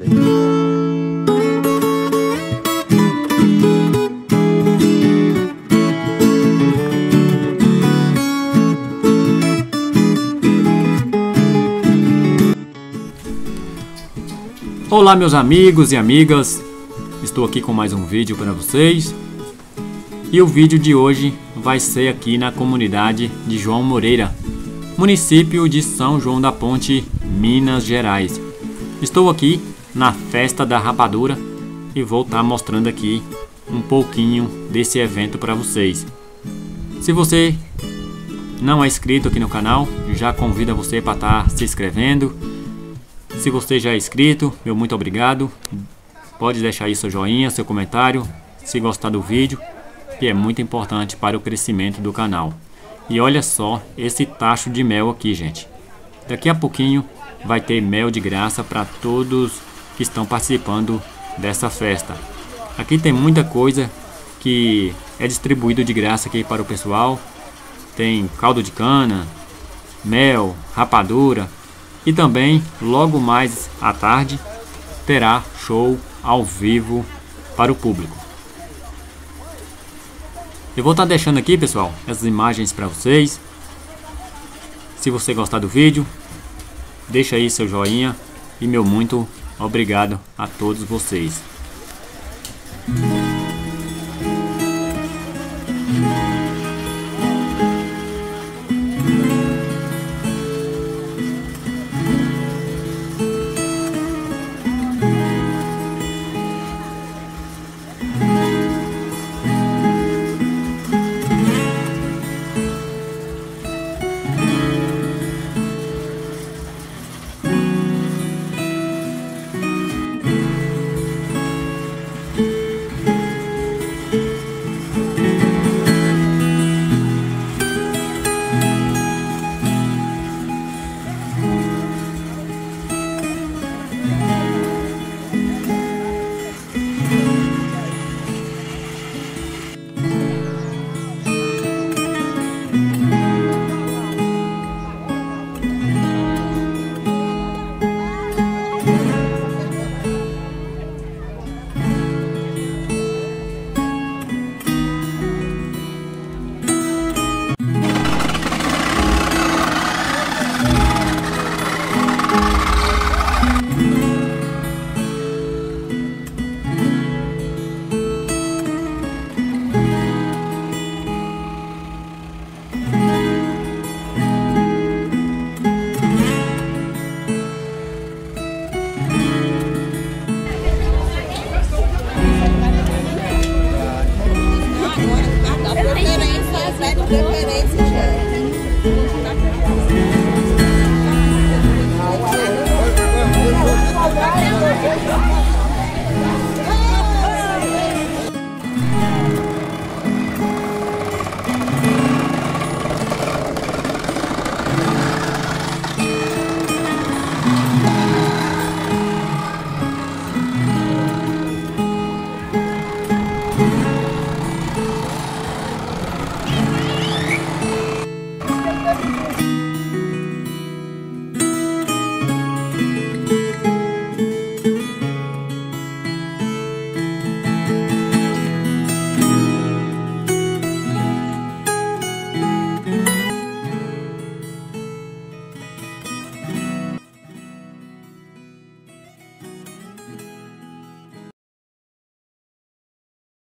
Olá meus amigos e amigas, estou aqui com mais um vídeo para vocês e o vídeo de hoje vai ser aqui na comunidade de João Moreira, município de São João da Ponte, Minas Gerais. Estou aqui na festa da rapadura e vou estar tá mostrando aqui um pouquinho desse evento para vocês. Se você não é inscrito aqui no canal, já convido você para estar tá se inscrevendo. Se você já é inscrito, meu muito obrigado. Pode deixar aí seu joinha, seu comentário, se gostar do vídeo, que é muito importante para o crescimento do canal. E olha só esse tacho de mel aqui, gente. Daqui a pouquinho vai ter mel de graça para todos que estão participando dessa festa. Aqui tem muita coisa que é distribuído de graça aqui para o pessoal. Tem caldo de cana, mel, rapadura e também logo mais à tarde terá show ao vivo para o público. Eu vou estar tá deixando aqui, pessoal, essas imagens para vocês. Se você gostar do vídeo, deixa aí seu joinha e meu muito obrigado a todos vocês.